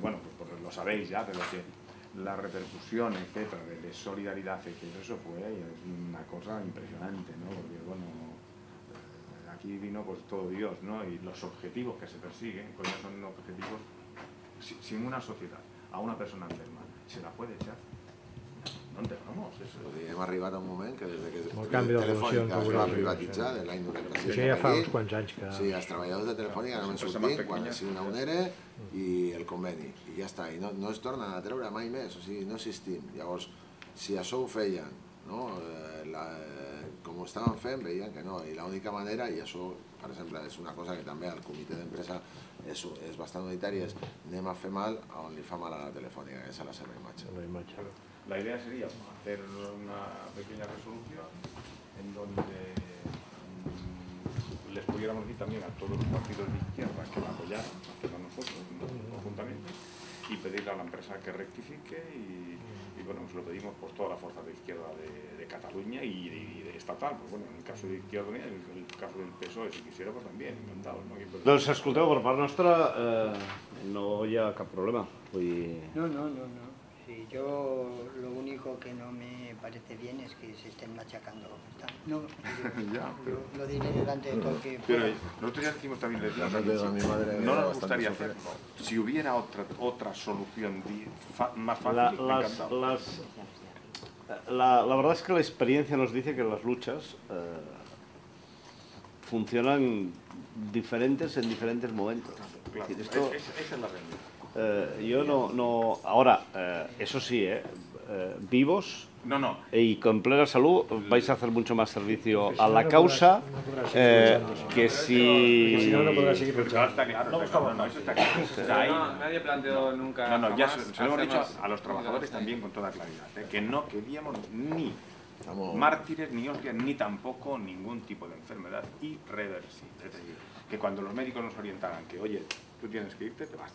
bueno, pues, pues lo sabéis ya, pero que la repercusión, etcétera, de, solidaridad, etcétera, eso fue es una cosa impresionante, ¿no? Porque, bueno, eh, aquí vino pues todo Dios, ¿no? Y los objetivos que se persiguen, coño, son objetivos, si, si en una societat a una persona enferma se la puede echar, Vull dir, hem arribat a un moment que des de que El canvi de Telefònica es va privatitzar, sí. de l'any 96 Això ja fa uns quants anys que... Sí, els treballadors de Telefònica només más quan sigut una UNERE i el conveni, i ja està, i no, no es tornen a treure mai més, o sigui, no existim. Llavors, si això ho feien, no, eh, la, eh, com ho estaven fent, veien que no, i l'única manera, i això, per exemple, és una cosa que també al comitè d'empresa és, és bastant unitari, és anem a fer mal a on li fa mal a la Telefònica, que és a la seva imatge. La imatge. La idea sería hacer una pequeña resolución en donde mm, les pudiéramos decir también a todos los partidos de izquierda que la apoyaran, que a nosotros ¿no? conjuntamente, y pedirle a la empresa que rectifique y, y, bueno, se lo pedimos por todas las fuerzas de izquierda de, de Cataluña y de, y de estatal, pues bueno, en el caso de izquierda, en el, en el caso del PSOE, si quisiera, pues también, encantado. ¿no? Pues, Doncs escolteu, per part nostra eh, no hi ha cap problema. Vull. No, no, no, no. Sí, yo lo único que no me parece bien es que se estén machacando. No, Ya, pero- lo, lo diré delante de todo que Pero nosotros ya decimos también desde La de mi madre no nos gustaría hacerlo. Si hubiera otra, otra solución más fácil, La, las- la- la verdad es que la experiencia nos dice que las luchas eh, funcionan diferentes en diferentes momentos. Claro, Es decir, esto, es- es- esa es la realidad. Eh, yo no, no... Ahora, eh, eso sí, eh, eh, vivos No, no. y con plena salud vais a hacer mucho más servicio a la causa eh, que si... Si no, no podrá seguir Pero luchando. está claro, no, eso está claro. O sea, ahí- No, nadie planteó nunca. no, no, ya jamás se, lo hemos dicho hacer a los trabajadores también con toda claridad, ¿eh? que no queríamos ni Estamos- mártires, ni hostias, ni tampoco ningún tipo de enfermedad irreversible. Es decir, que cuando los médicos nos orientaran que, oye, tú tienes que irte, te vas.